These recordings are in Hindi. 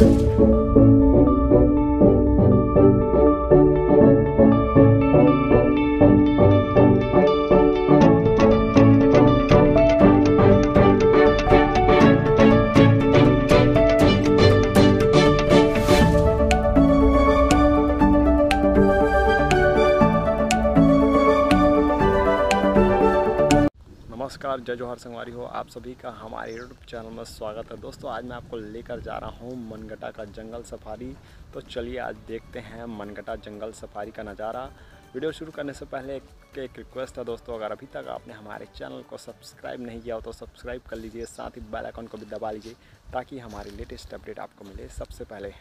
Thank you. नमस्कार जय जोहर संगवारी हो आप सभी का हमारे यूट्यूब चैनल में स्वागत है। दोस्तों आज मैं आपको लेकर जा रहा हूँ मनगटा का जंगल सफारी। तो चलिए आज देखते हैं मनगटा जंगल सफारी का नज़ारा। वीडियो शुरू करने से पहले एक, एक रिक्वेस्ट है दोस्तों अगर अभी तक आपने हमारे चैनल को सब्सक्राइब नहीं किया हो तो सब्सक्राइब कर लीजिए साथ ही बेल आइकन को भी दबा लीजिए ताकि हमारी लेटेस्ट अपडेट आपको मिले सबसे पहले।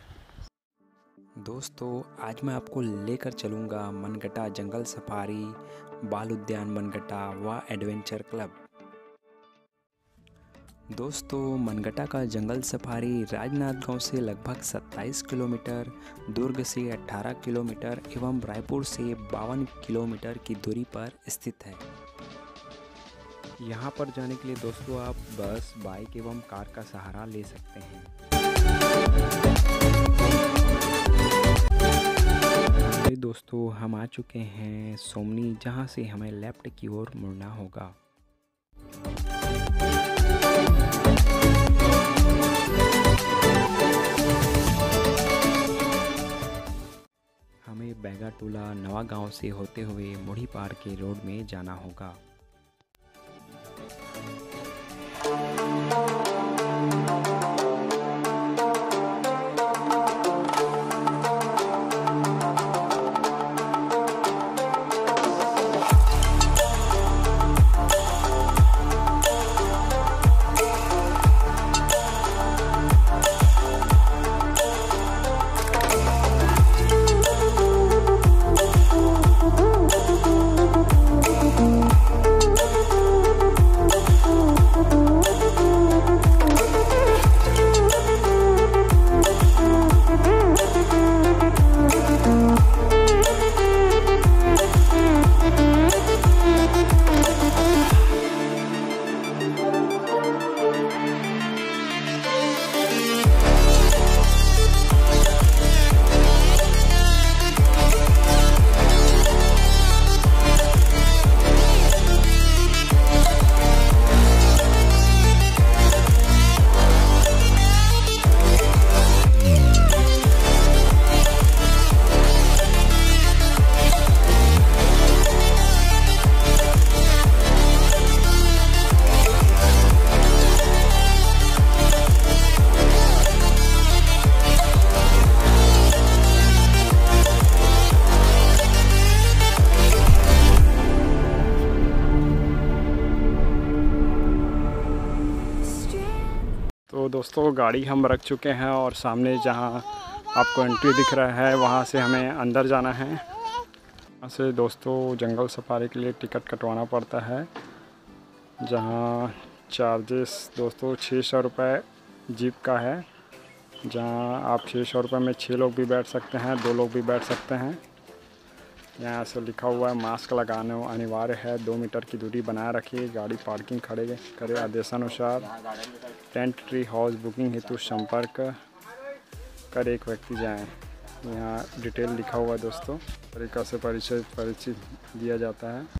दोस्तों, आज मैं आपको लेकर चलूँगा मनगटा जंगल सफारी, बाल उद्यान मनगटा व एडवेंचर क्लब। दोस्तों, मनगटा का जंगल सफारी राजनांदगांव से लगभग 27 किलोमीटर, दुर्ग से 18 किलोमीटर एवं रायपुर से बावन किलोमीटर की दूरी पर स्थित है। यहाँ पर जाने के लिए दोस्तों आप बस, बाइक एवं कार का सहारा ले सकते हैं। अरे दोस्तों, हम आ चुके हैं सोमनी, जहाँ से हमें लेफ़्ट की ओर मुड़ना होगा। हमें बैगाटोला नवा गाँव से होते हुए मुढ़ी पार के रोड में जाना होगा। दोस्तों, गाड़ी हम रख चुके हैं और सामने जहाँ आपको एंट्री दिख रहा है, वहाँ से हमें अंदर जाना है। वहाँ से दोस्तों, जंगल सफारी के लिए टिकट कटवाना पड़ता है, जहाँ चार्जेस दोस्तों छः सौ रुपये जीप का है, जहाँ आप छः सौ रुपये में छः लोग भी बैठ सकते हैं, दो लोग भी बैठ सकते हैं। यहाँ से लिखा हुआ है, मास्क लगाने अनिवार्य है। दो मीटर की दूरी बनाए रखिए, गाड़ी पार्किंग खड़े करे आदेशानुसार। टेंट, ट्री हाउस, बुकिंग हेतु संपर्क कर एक व्यक्ति जाए। यहाँ डिटेल लिखा हुआ है दोस्तों, तरीका से परिचय, परिचित दिया जाता है।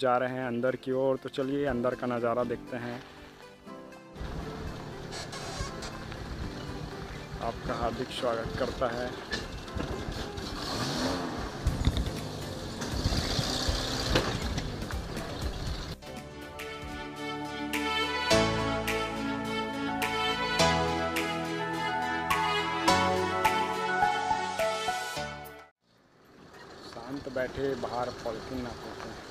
जा रहे हैं अंदर की ओर तो चलिए अंदर का नज़ारा देखते हैं। आपका हार्दिक स्वागत करता है। शांत बैठे बाहर पॉलिथीन ना फेंकें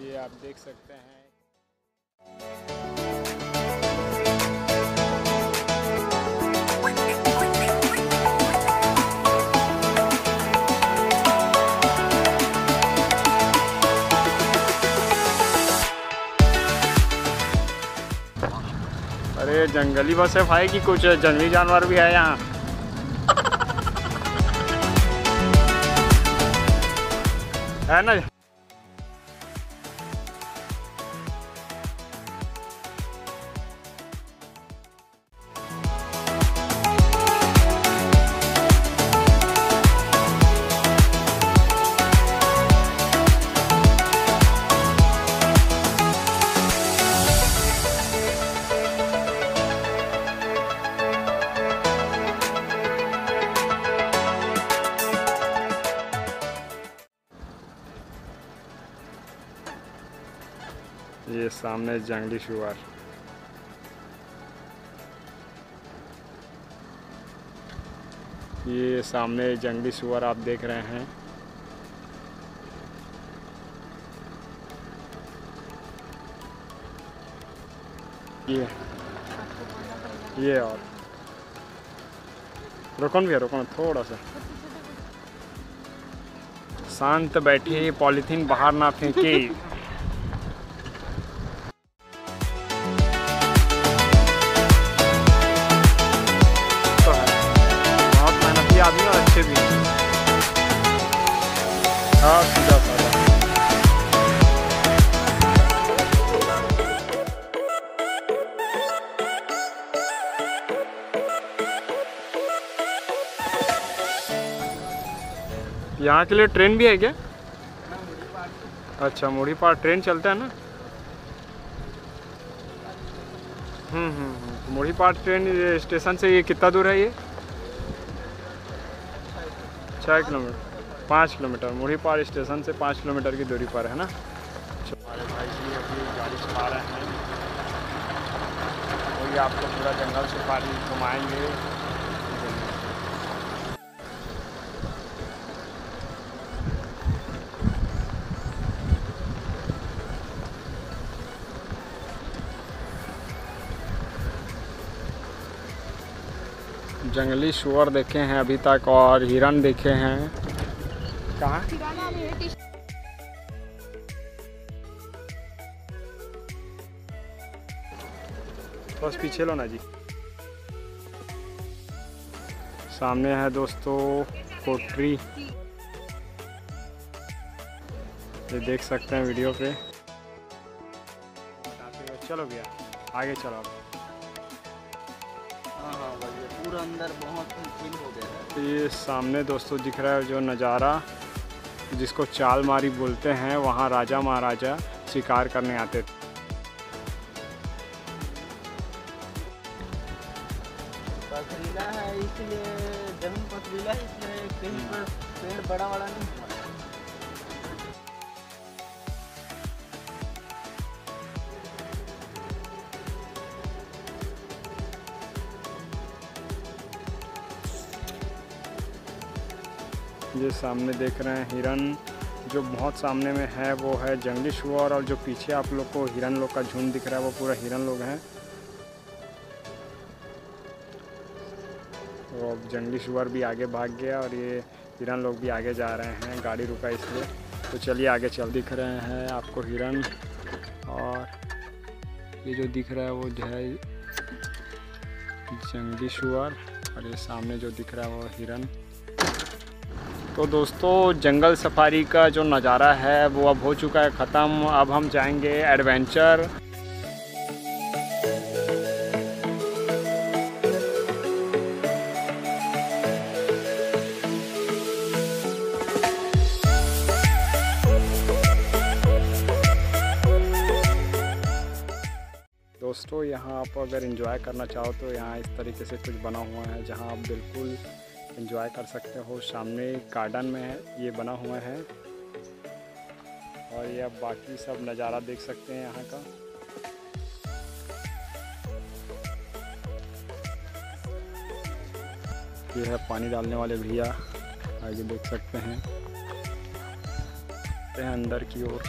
ये आप देख सकते हैं। अरे, जंगली बस है भाई कि कुछ जंगली जानवर भी है यहाँ? है ना? ये सामने जंगली शुअर ये सामने जंगली सुअर आप देख रहे हैं। ये ये और। रुकन भैया, रुकन, थोड़ा सा। शांत बैठिए पॉलीथीन बाहर ना फेंके। यहाँ के लिए ट्रेन भी है क्या? अच्छा मुड़ी पार ट्रेन चलता है ना? हम्म हम्म हम्म। मुड़ी पार ट्रेन स्टेशन से ये कितना दूर है ये? छः किलोमीटर। पाँच किलोमीटर। मुड़ी पार स्टेशन से पाँच किलोमीटर की दूरी पर है ना? हमारे भाई जी अभी गाड़ी चला रहे हैं। वही आपको पूरा जंगल से सफारी घुमाएँगे। जंगली सुअर देखे हैं अभी तक और हिरन देखे हैं। कहाँ? बस पीछे लो ना जी। सामने है दोस्तों कोटरी ये देख सकते हैं वीडियो पे। चलो भैया, आगे चलो। अंदर बहुत फील हो गया है। ये सामने दोस्तों दिख रहा है जो नज़ारा जिसको चाल मारी बोलते हैं वहाँ राजा महाराजा शिकार करने आते थे। पथरीला है इसलिए ज़मीन पथरीला है इसलिए कहीं पर पेड़ बड़ा बड़ा नहीं ये सामने देख रहे हैं हिरन, जो बहुत सामने में है, वो है जंगली शुअर और जो पीछे आप लोग को हिरन लोग का झुंड दिख रहा है, वो पूरा हिरन लोग हैं। तो अब जंगली शुअर भी आगे भाग गया और ये हिरन लोग भी आगे जा रहे हैं गाड़ी रुका इसलिए। तो चलिए आगे चल दिख रहे हैं आपको हिरन। और ये जो दिख रहा है, वो जो है जंगली शुअर और ये सामने जो दिख रहा है, वो हिरन। तो दोस्तों, जंगल सफारी का जो नज़ारा है, वो अब हो चुका है ख़त्म। अब हम जाएँगे एडवेंचर दोस्तों, यहाँ आप अगर एंजॉय करना चाहो तो यहाँ इस तरीके से कुछ बना हुआ है, जहाँ आप बिल्कुल एंजॉय कर सकते हो। सामने गार्डन में है ये बना हुआ है। और ये अब बाकी सब नज़ारा देख सकते हैं यहाँ का। ये है पानी डालने वाले भैया। आगे देख सकते हैं अंदर की ओर।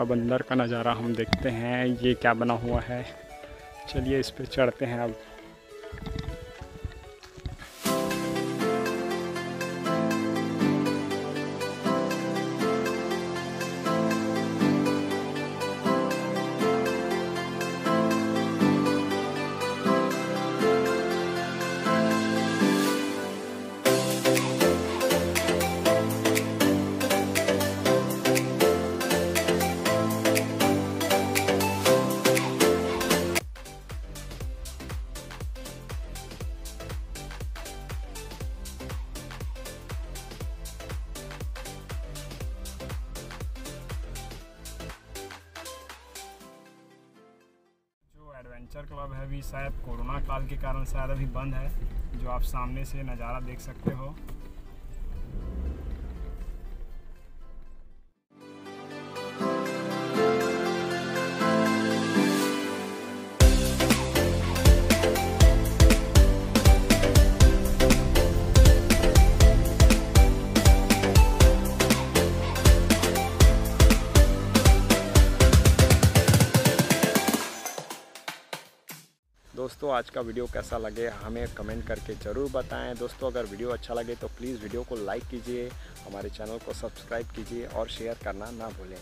अब अंदर का नज़ारा हम देखते हैं, ये क्या बना हुआ है। चलिए इस पर चढ़ते हैं अब। जो एडवेंचर क्लब है भी शायद कोरोना काल के कारण शायद अभी बंद है, जो आप सामने से नज़ारा देख सकते हो। दोस्तों, आज का वीडियो कैसा लगे हमें कमेंट करके ज़रूर बताएँ। दोस्तों, अगर वीडियो अच्छा लगे तो प्लीज़ वीडियो को लाइक कीजिए, हमारे चैनल को सब्सक्राइब कीजिए और शेयर करना ना भूलें।